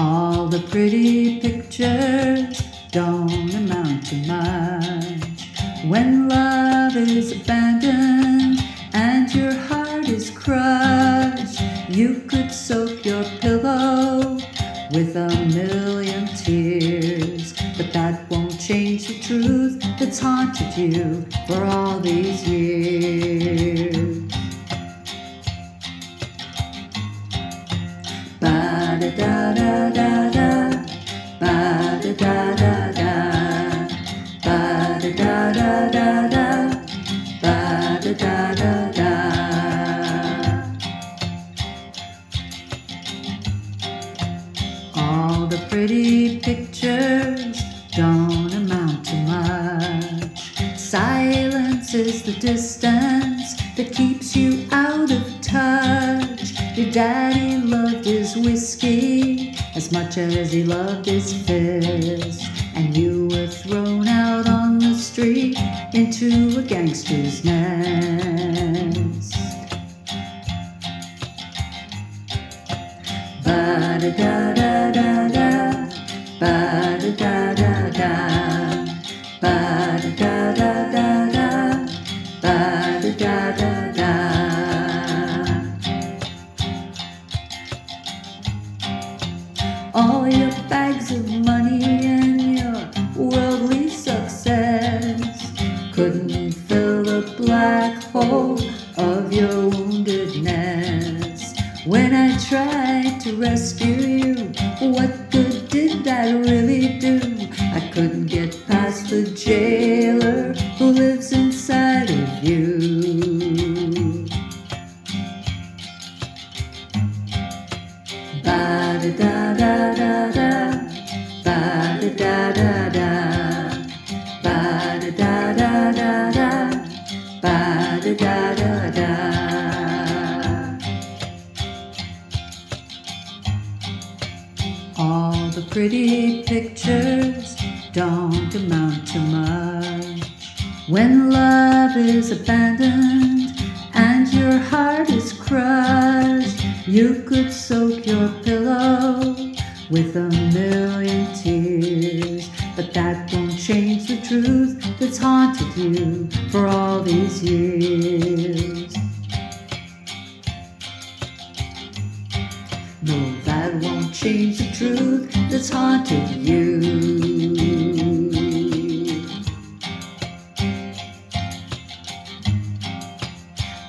All the pretty pictures don't amount to much. When love is abandoned and your heart is crushed, you could soak your pillow with a million tears. But that won't change the truth that's haunted you for all these years. Ba da da da da, ba da da da da da, ba da da da da. All the pretty pictures don't amount to much. Silence is the distance that keeps you out of touch. Your daddy loved his whiskey as much as he loved his fist. And you were thrown out on the street into a gangster's nest. Ba da da da da da, ba da da da da, All your bags of money and your worldly success couldn't fill the black hole of your woundedness. When I tried to rescue you, what good did that really do? I couldn't get past the jailer who lives inside of you. Da da pretty pictures don't amount to much. When love is abandoned and your heart is crushed, you could soak your pillow with a million tears. But that won't change the truth that's haunted you for all these years. can't change the truth that's haunted you.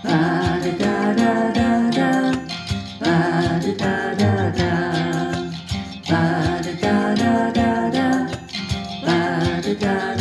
Da da da da da da, da da da da da, da da da da da, da da.